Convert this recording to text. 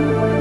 Música